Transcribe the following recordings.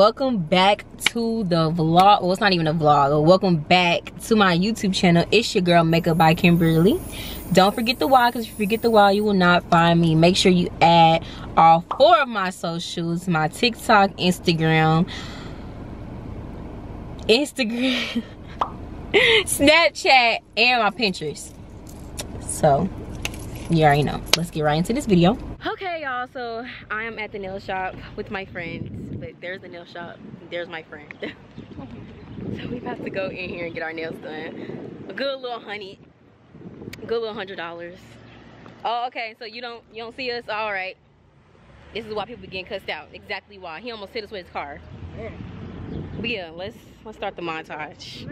welcome back to the vlog. Well it's not even a vlog welcome back to my youtube channel. It's your girl makeup by Kymberli. Don't forget the why because if you forget the why you will not find me. Make sure you add all four of my socials my tiktok instagram instagram snapchat and my pinterest. So you already know. Let's get right into this video. Okay y'all so i am at the nail shop with my friends there's the nail shop there's my friend. So we about to go in here and get our nails done. A good little honey good little hundred dollars. Oh okay so you don't you don't see us? All right. This is why people getting cussed out. Exactly why. He almost hit us with his car. But yeah let's let's start the montage.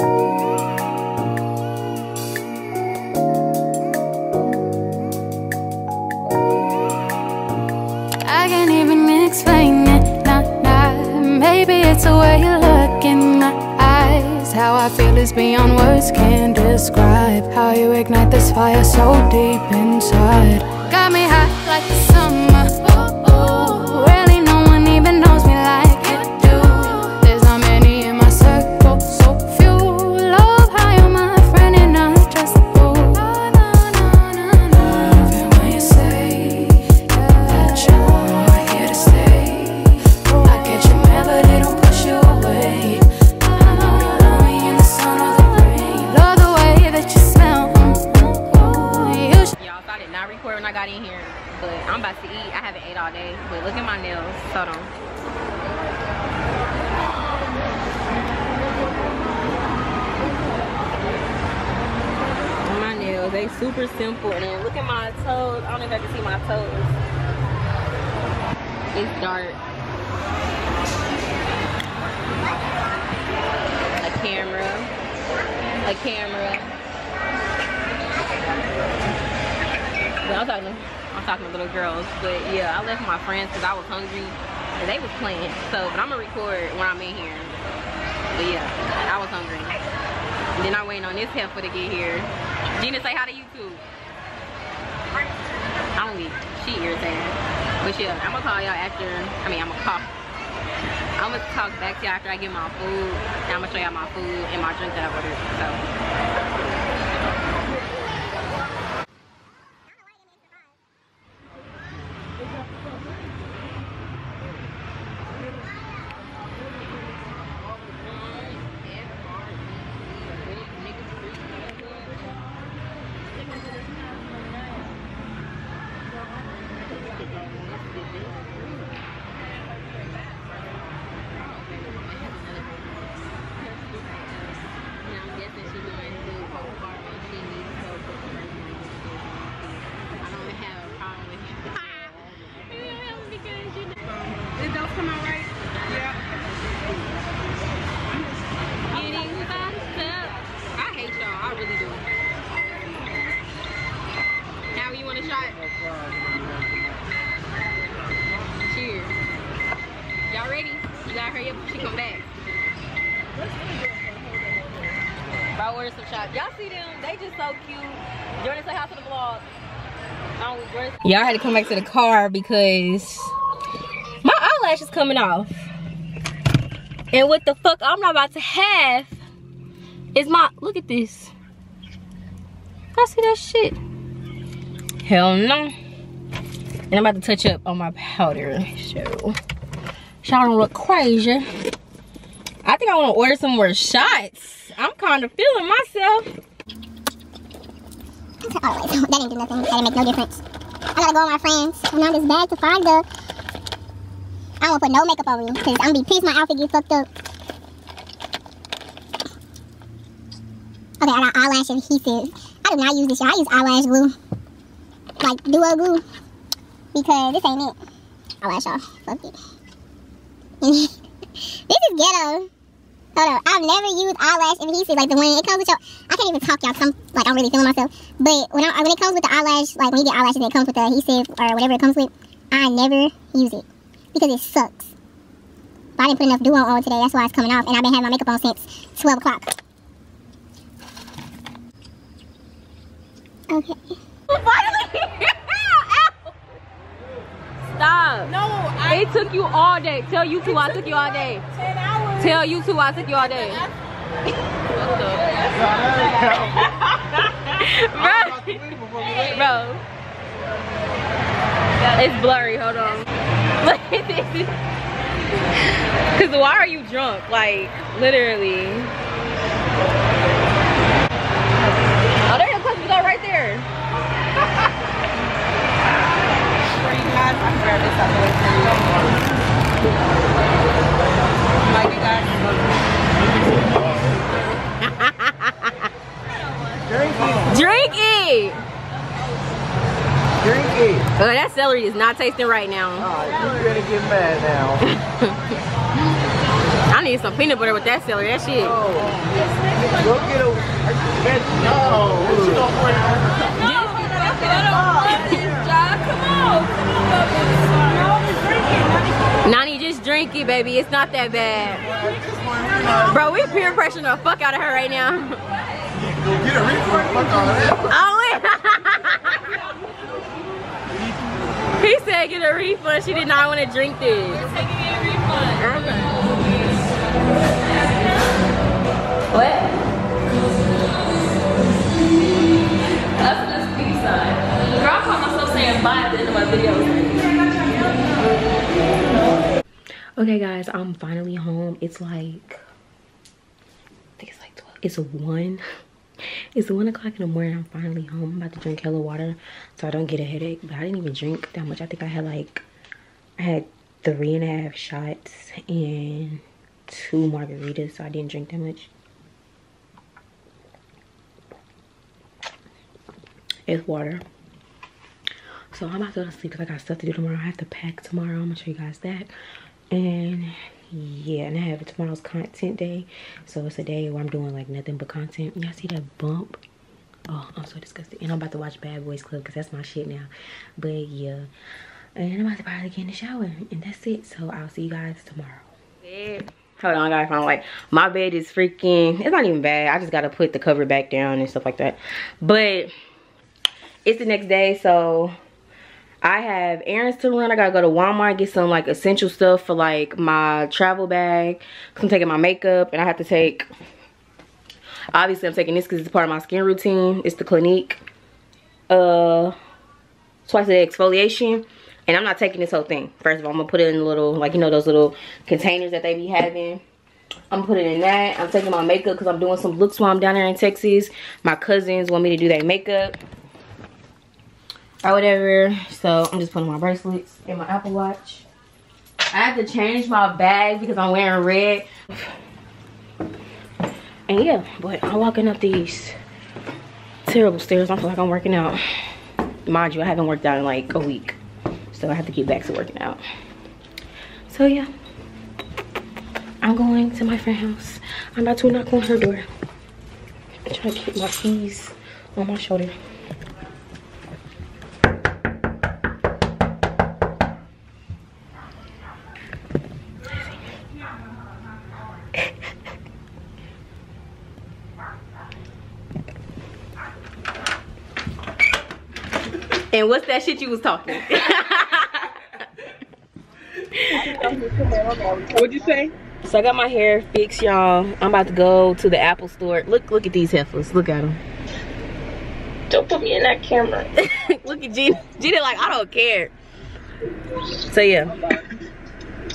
I explain it, nah, nah. Maybe it's the way you look in my eyes. How I feel is beyond words can describe. How you ignite this fire so deep inside. Got me hot I'm talking to little girls. But yeah, I left my friends because I was hungry and they was playing. So, but I'm gonna record when I'm in here. But yeah, I was hungry. And then I'm waiting on this heifer to get here. Gina, say hi to YouTube. I don't eat. She irritating. But yeah, I'm gonna call y'all after. I mean, I'm gonna call. I'm gonna talk back to y'all after I get my food. And I'm gonna show y'all my food and my drink that I ordered. So. It don't come out right. Yeah. I hate y'all. I really do. How you want a shot? Cheers. Y'all ready? You gotta hurry up before she come back. I ordered some shots. Y'all see them? They just so cute. Jordan, say hi to the vlog. Y'all had to come back to the car because my eyelash is coming off. And what the fuck I'm not about to have is my, look at this. I see that shit. Hell no. And I'm about to touch up on my powder. So, y'all don't look crazy. I think I want to order some more shots. I'm kind of feeling myself. That didn't do nothing. That didn't make no difference. I gotta go with my friends. I'm on this bag to find the. I don't put no makeup over you because I'm gonna be pissed my outfit get fucked up. Okay, I got eyelash adhesive. I do not use this shit. I use eyelash glue. Like duo glue. Because this ain't it. Eyelash off. Fuck it. this is ghetto. Hold on, I've never used eyelash adhesive like the one it comes with your. I can't even talk, y'all. Cause I'm like I'm really feeling myself. But when I, when it comes with the eyelash, like when you get eyelashes, it comes with the adhesive or whatever it comes with. I never use it because it sucks. But I didn't put enough duo on today. That's why it's coming off, and I've been having my makeup on since 12 o'clock. Okay. Finally! Ow! you all day. Tell you two I took you all day. Tell you two I took you all day. bro. bro. It's blurry, hold on. Cause why are you drunk? Like, literally. Oh, there's a place to go right there. Drink it. Drink it. Oh, that celery is not tasting right now. Oh, you gonna get mad now. I need some peanut butter with that celery. That shit. Oh. Go get a. Nani, it, baby. It's not that bad. Bro, we peer pressuring the fuck out of her right now. Get a refund. Fuck. Oh, he said get a refund. She did not want to drink this. What? That's speed sign. Girl, I caught myself saying bye at the end of my video. Okay, guys, I'm finally home. It's like, I think it's like 12. It's 1. It's 1 o'clock in the morning. I'm finally home. I'm about to drink hella water so I don't get a headache. But I didn't even drink that much. I think I had like, I had three and a half shots and two margaritas. So I didn't drink that much. It's water. So I'm about to go to sleep because I got stuff to do tomorrow. I have to pack tomorrow. I'm to show you guys that. And yeah, and I have tomorrow's content day. So it's a day where I'm doing like nothing but content. Y'all see that bump? Oh, I'm so disgusted. And I'm about to watch Bad Boys Club because that's my shit now. But yeah. And I'm about to probably get in the shower. And that's it. So I'll see you guys tomorrow. Hold on, guys. I'm like, my bed is freaking, it's not even bad. I just got to put the cover back down and stuff like that. But it's the next day. So I have errands to run. I gotta go to Walmart get some like essential stuff for like my travel bag. Cause I'm taking my makeup and I have to take, obviously I'm taking this because it's part of my skin routine. It's the Clinique uh, twice a day exfoliation. And I'm not taking this whole thing. First of all, I'm gonna put it in little, like you know those little containers that they be having. I'm putting in that. I'm taking my makeup because I'm doing some looks while I'm down there in Texas. My cousins want me to do their makeup or whatever. So I'm just putting my bracelets and my Apple Watch. I have to change my bag because I'm wearing red. And yeah, but I'm walking up these terrible stairs. I feel like I'm working out. Mind you, I haven't worked out in like a week. So I have to get back to working out. So yeah. I'm going to my friend's house. I'm about to knock on her door. I'm trying to keep my keys on my shoulder. And what's that shit you was talking? What'd you say? so I got my hair fixed, y'all. I'm about to go to the Apple store. Look, look at these heifers. Look at them. Don't put me in that camera. look at Gina. Gina like, I don't care. So yeah.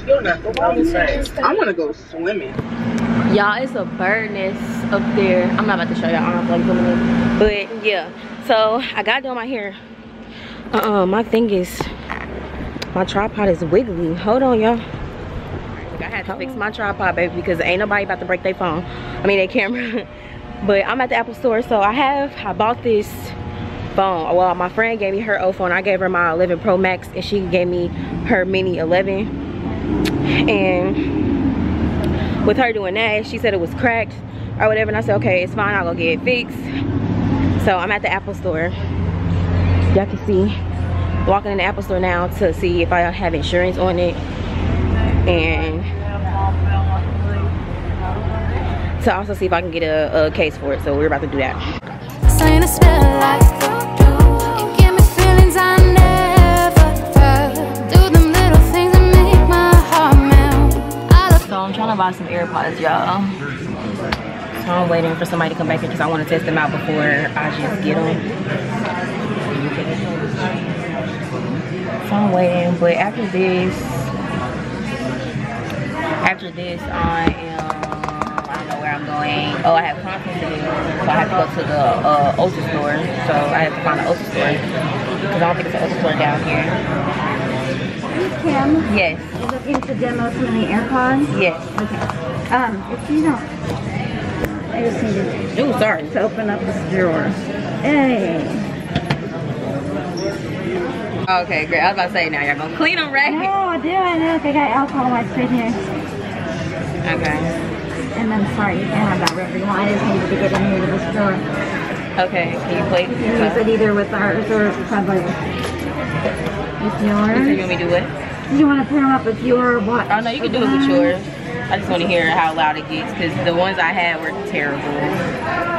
I want to go swimming. Y'all, it's a bird nest up there. I'm not about to show y'all. I don't feel like filming it. But yeah. So I got done my hair. Uh-uh, my thing is, my tripod is wiggly. Hold on, y'all. I had to fix my tripod, baby, because ain't nobody about to break their phone. I mean, their camera. but I'm at the Apple store, so I have, I bought this phone. Well, my friend gave me her old phone. I gave her my 11 Pro Max, and she gave me her Mini 11. And with her doing that, she said it was cracked or whatever, and I said, okay, it's fine, I'll go get it fixed. So I'm at the Apple store. Y'all can see, walking in the Apple store now to see if I have insurance on it. And to also see if I can get a, a case for it. So we're about to do that. Saying it's feel like you give me feelings I never felt. Do them little things that make my I'm trying to buy some AirPods, y'all. So I'm waiting for somebody to come back here because I want to test them out before I just get them. So I'm waiting, but after this, after this, I am, I don't know where I'm going. Oh, I have conference to do, so I have to go to the uh, Ulta store. So I have to find an Ulta store because I don't think it's an Ulta store down here. Kim, Yes, you're looking to demo some of the AirPods? yes. Okay. Um, if you don't, I just need Ooh, sorry. to open up this drawer. Hey. Okay, great. I was about to say now y'all gonna clean them right. No, do it. Look, I got alcohol wipes right here. Okay. And then, sorry, you can't have that rubber one. I just needed to get in here to this drawer. Okay. Can you play? You can use it either with ours or probably with You yours. want me to do? Do you want to pair them up with your watch? Oh no, you can do it with yours. I just want to hear how loud it gets because the ones I had were terrible.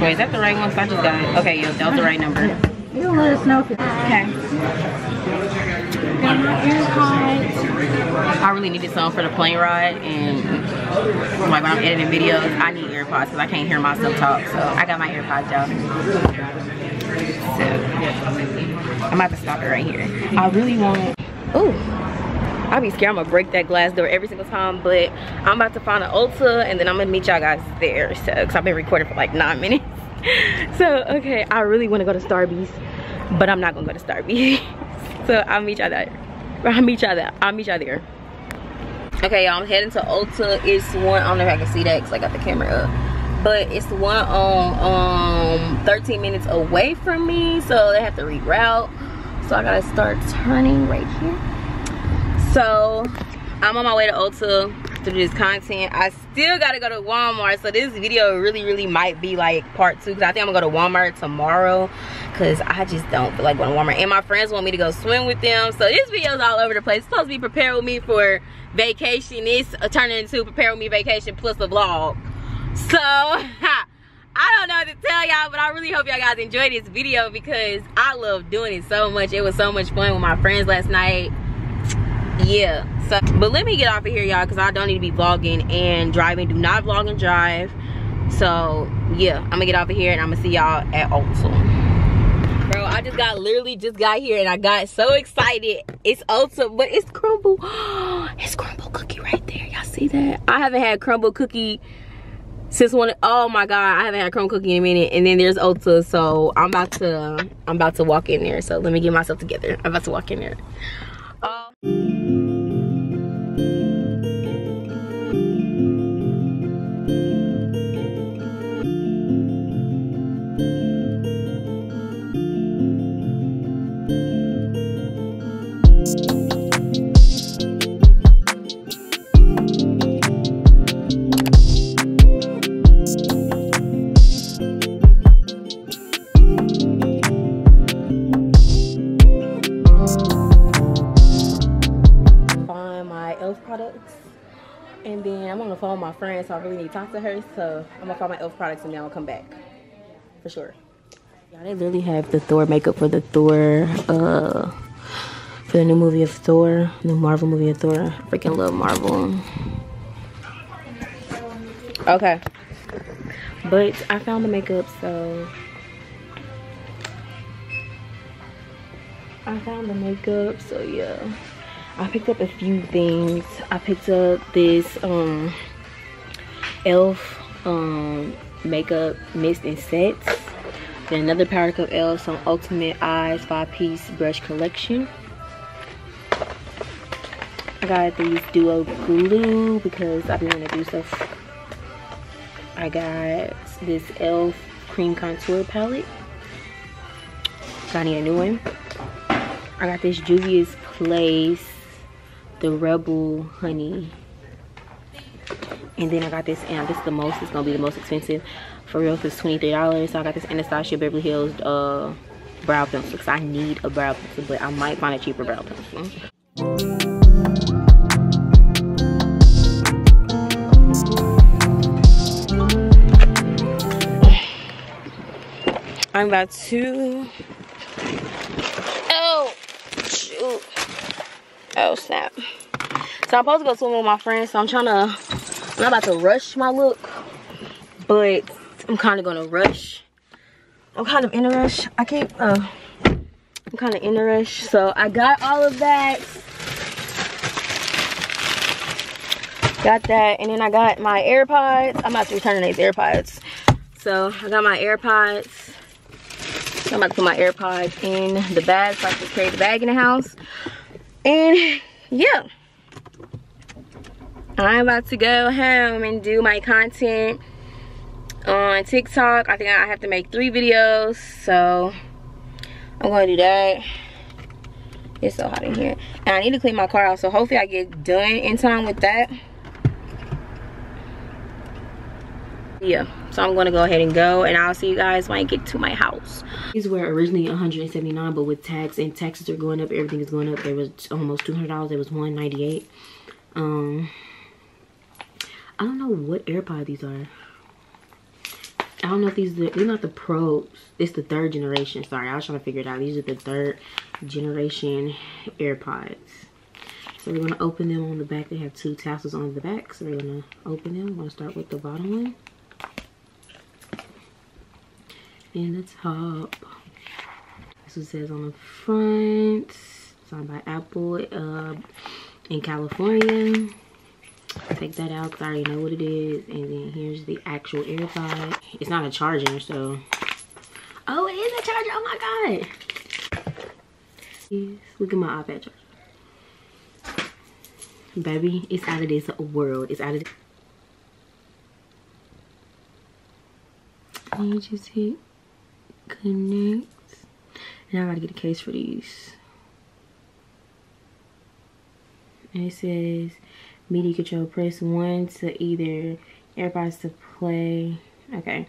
Wait, is that the right one? I just got it. Okay, yeah, that was the right number. you'll let us know if it's Okay. I really needed some for the plane ride and like when I'm editing videos, I need AirPods because I can't hear myself talk. So I got my AirPods, y'all. So I'm about to stop it right here. I really want. Ooh. I be scared I'm gonna break that glass door every single time, but I'm about to find an Ulta and then I'm gonna meet y'all guys there. So, cause I've been recording for like nine minutes. So, okay, I really wanna go to Starbucks, but I'm not gonna go to Starbucks. so I'll meet y'all there. I'll meet y'all there. I'll meet y'all there. Okay, y'all, I'm heading to Ulta. It's one, I don't know if I can see that because I got the camera up. But it's one on um 13 minutes away from me. So they have to reroute. So I gotta start turning right here. So I'm on my way to Ulta to do this content. I still gotta go to Walmart. So this video really, really might be like part two. Cause I think I'm gonna go to Walmart tomorrow. Cause I just don't feel like going to Walmart. And my friends want me to go swim with them. So this video's all over the place. It's supposed to be prepared with me for vacation. It's turning into prepare with me vacation plus a vlog. So I don't know what to tell y'all, but I really hope y'all guys enjoyed this video because I love doing it so much. It was so much fun with my friends last night yeah so but let me get off of here y'all because i don't need to be vlogging and driving. Do not vlog and drive. So yeah i'm gonna get off of here and i'm gonna see y'all at ulta bro i just got literally just got here and i got so excited. It's ulta but it's Crumbl. It's Crumbl cookie right there. Y'all see that? I haven't had Crumbl cookie since one oh my god i haven't had Crumbl cookie in a minute. And then there's ulta so i'm about to i'm about to walk in there. So let me get myself together. I'm about to walk in there. Um, friend so i really need to talk to her. So i'm gonna find my elf products and then i'll come back for sure. Yeah they literally have the thor makeup for the thor uh for the new movie of thor new marvel movie of thor. I freaking love marvel. Okay. But i found the makeup so i found the makeup so yeah. I picked up a few things. I picked up this um elf um makeup mist and sets. Then another Power Cup elf, some ultimate eyes five piece brush collection. I got these duo glue because I've been wanting to do stuff. I got this elf cream contour palette. So I need a new one. I got this Juvia's Place the rebel honey and then i got this and this is the most it's gonna be the most expensive. For real it's 23 dollars. So i got this anastasia beverly hills uh brow pencil because i need a brow pencil but i might find a cheaper brow pencil. I'm about to oh shoot. Oh snap. So I'm supposed to go swimming with my friends. So I'm trying to, I'm about to rush my look, but I'm kind of gonna rush. I'm kind of in a rush. I can't, uh, I'm kind of in a rush. So I got all of that. Got that, and then I got my AirPods. I'm about to return these AirPods. So I got my AirPods. I'm about to put my AirPods in the bag so I can carry the bag in the house. And yeah. I'm about to go home and do my content on TikTok. I think I have to make three videos. So I'm gonna do that. It's so hot in here. And I need to clean my car out. So hopefully I get done in time with that. yeah so i'm gonna go ahead and go and i'll see you guys when i get to my house these were originally 179 but with tax and taxes are going up everything is going up there was almost 200 dollars there was 198 um i don't know what airpod these are. I don't know if these are they're not the pros it's the third generation. Sorry i was trying to figure it out. These are the third generation airpods. So we're going to open them on the back. They have two tassels on the back. So we're to open them. I'm to start with the bottom one? And the top. This what says on the front. Signed by Apple uh, in California. Take that out because I already know what it is. And then here's the actual AirPod. It's not a charger, so. Oh, it is a charger. Oh my god. Yes, look at my iPad charger. Baby, it's out of this world. It's out of. And you just hit connect and I gotta get a case for these and it says media control press one to either AirPods to play okay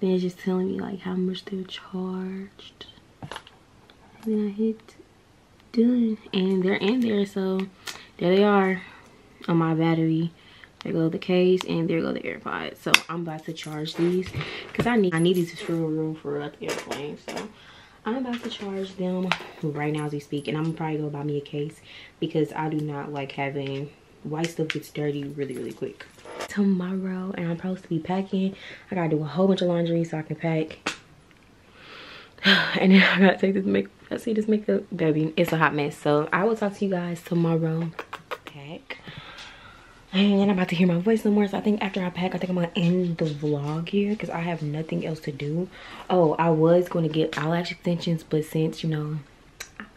then it's just telling me like how much they're charged and then I hit done and they're in there so there they are on my battery there go the case and there go the AirPods. So I'm about to charge these because I need I need these for room for the airplane. So I'm about to charge them right now as we speak. And I'm probably gonna buy me a case because I do not like having white stuff gets dirty really, really quick. Tomorrow and I'm supposed to be packing. I gotta do a whole bunch of laundry so I can pack. and then I gotta take this makeup. I see this makeup, baby. It's a hot mess. So I will talk to you guys tomorrow. Pack and I'm about to hear my voice no more so i think after i pack i think i'm gonna end the vlog here because i have nothing else to do oh i was going to get eyelash extensions but since you know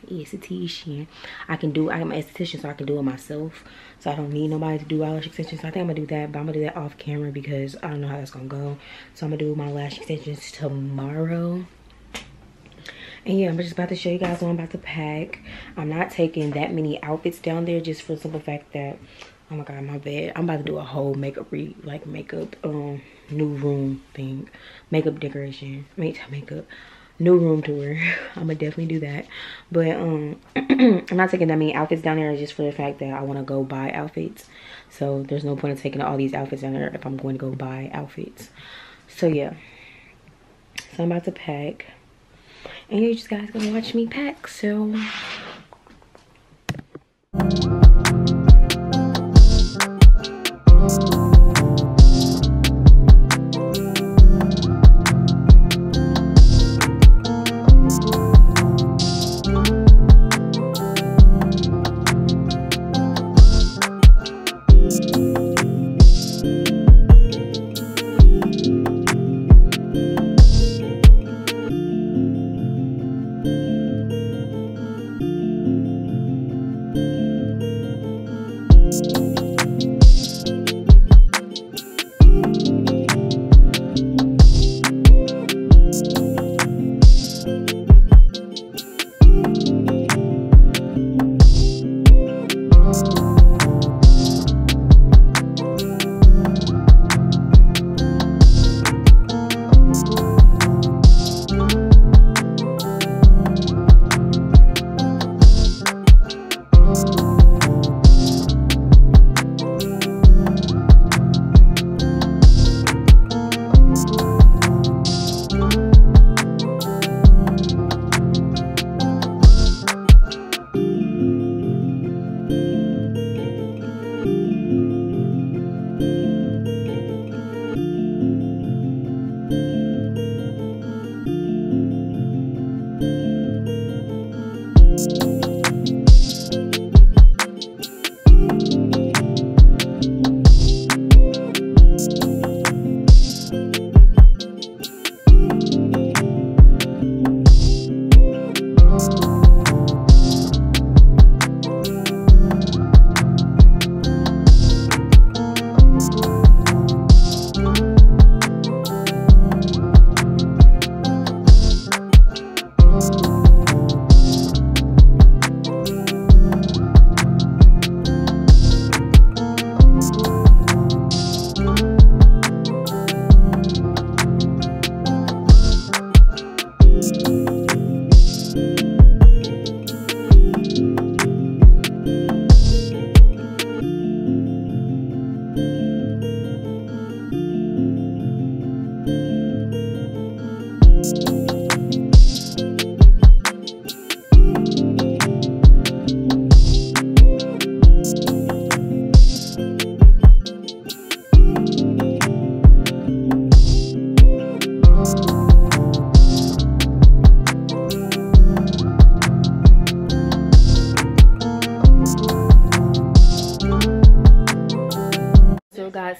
esthetician i can do i'm an esthetician so i can do it myself. So i don't need nobody to do eyelash extensions. So i think i'm gonna do that but i'm gonna do that off camera because i don't know how that's gonna go. So i'm gonna do my lash extensions tomorrow. And yeah i'm just about to show you guys what i'm about to pack. I'm not taking that many outfits down there just for the simple fact that oh my god my bed. i'm about to do a whole makeup re like makeup um new room thing. Makeup decoration. Make makeup new room tour i'm gonna definitely do that. But um i'm not taking that many outfits down there. Just for the fact that i want to go buy outfits. So there's no point in taking all these outfits down there if i'm going to go buy outfits. So yeah. So i'm about to pack. And you just guys gonna watch me pack so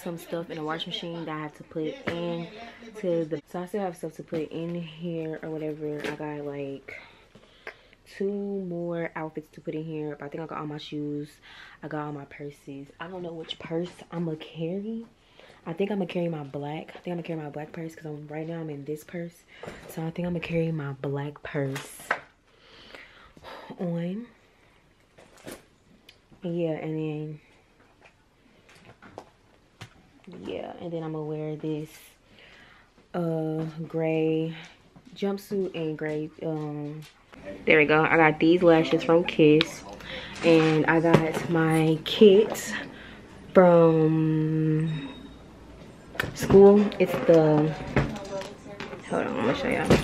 some stuff in the washing machine that I have to put in to the so I still have stuff to put in here or whatever. I got like two more outfits to put in here. But I think I got all my shoes. I got all my purses. I don't know which purse I'm gonna carry. I think I'm gonna carry my black. I think I'm gonna carry my black purse because I'm right now I'm in this purse. So I think I'm gonna carry my black purse on. Yeah, and then yeah, and then I'm gonna wear this uh gray jumpsuit and gray um there we go. I got these lashes from kiss and i got my kit from school. It's the hold on i'm gonna show y'all.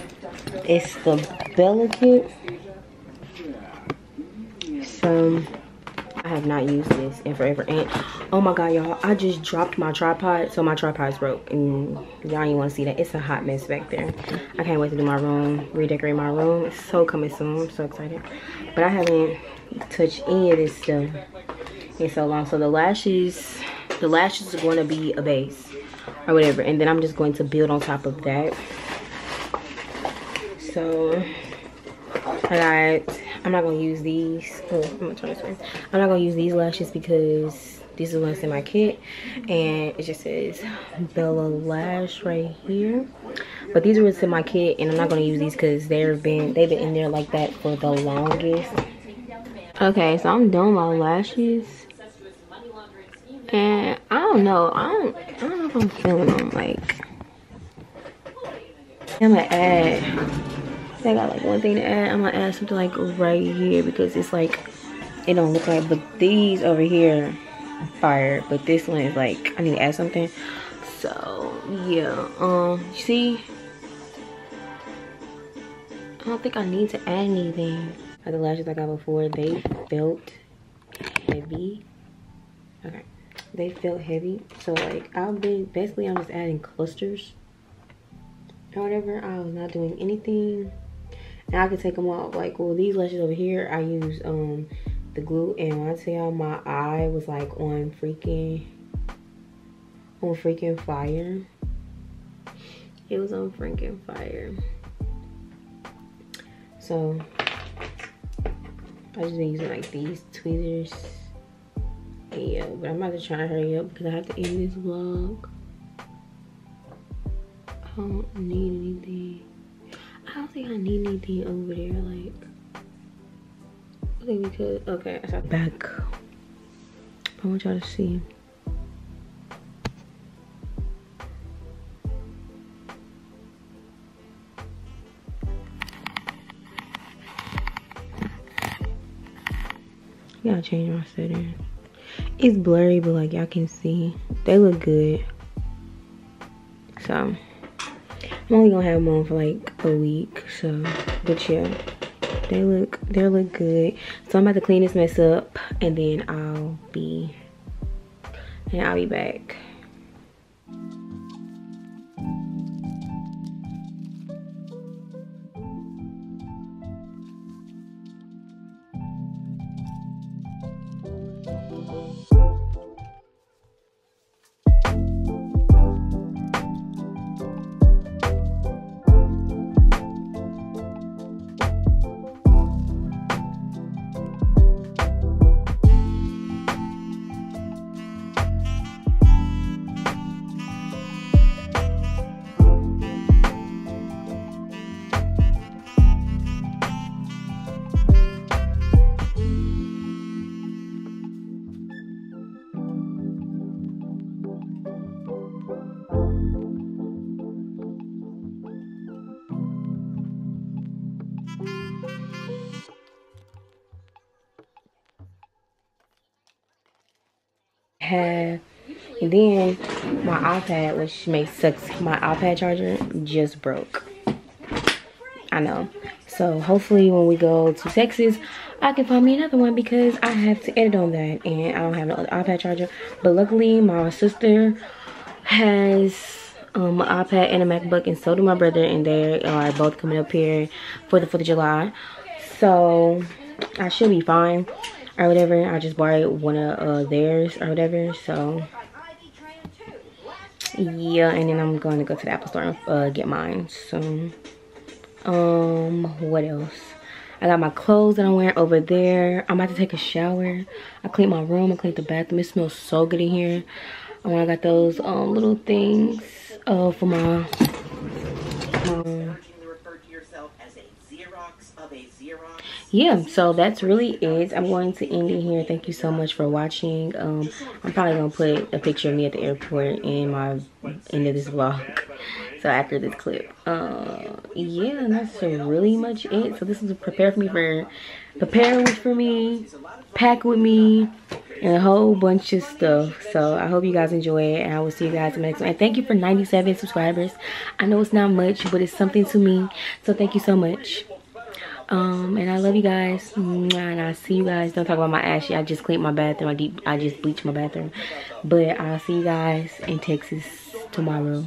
It's the bella kit. So I have not used this in forever. And oh my god, y'all, I just dropped my tripod. So my tripod's broke. And y'all ain't want to see that. It's a hot mess back there. I can't wait to do my room, redecorate my room. It's so coming soon. I'm so excited. But I haven't touched any of this stuff in so long. So the lashes, the lashes are going to be a base or whatever. And then I'm just going to build on top of that. So I got I'm not gonna use these. Oh, I'm gonna turn this way. I'm not gonna use these lashes because these are the ones in my kit and it just says Bella Lash right here. But these are what's in my kit and I'm not gonna use these because they've been they've been in there like that for the longest. Okay, so I'm done my lashes. And I don't know. I don't I don't know if I'm feeling them like I'm gonna add I got like one thing to add. I'm gonna add something like right here because it's like it don't look like but these over here fire but this one is like I need to add something. So yeah um see? I don't think I need to add anything. Like the lashes I got before they felt heavy. Okay. They felt heavy. So like i've been basically I'm just adding clusters or whatever. I was not doing anything. And I can take them off. Like, well, these lashes over here, I use um the glue. And when I tell y'all, my eye was like on freaking, on freaking fire. It was on freaking fire. So, I just been using like these tweezers. Yeah, but I'm about to try to hurry up because I have to end this vlog. I don't need anything. I don't think I need anything over there. Like, I think we could. Okay, I got back. I want y'all to see. Gotta change my setting. It's blurry, but like y'all can see, they look good. So. I'm only gonna have them on for like a week, so, but yeah, they look, they look good. So I'm about to clean this mess up and then I'll be, and I'll be back. And then my ipad which makes sucks my ipad charger just broke. I know. So hopefully when we go to texas i can find me another one because i have to edit on that and i don't have no ipad charger. But luckily my sister has um, an ipad and a macbook and so do my brother and they are both coming up here for the 4th of july. So i should be fine or whatever. I just borrowed one of uh, theirs or whatever. So. Yeah and then i'm going to go to the apple store and uh, get mine soon. Um what else? I got my clothes that i'm wearing over there. I'm about to take a shower. I cleaned my room i cleaned the bathroom. It smells so good in here. I got those um little things uh for my yeah so that's really it. I'm going to end it here. Thank you so much for watching. Um i'm probably gonna put a picture of me at the airport in my end of this vlog. So after this clip. Uh yeah that's really much it. So this is prepare for me for prepare for me pack with me and a whole bunch of stuff. So i hope you guys enjoy it and i will see you guys in the next one. And thank you for 97 subscribers. I know it's not much but it's something to me. So thank you so much um and i love you guys. And i'll see you guys. Don't talk about my ashy. I just cleaned my bathroom. I deep i just bleached my bathroom. But i'll see you guys in texas tomorrow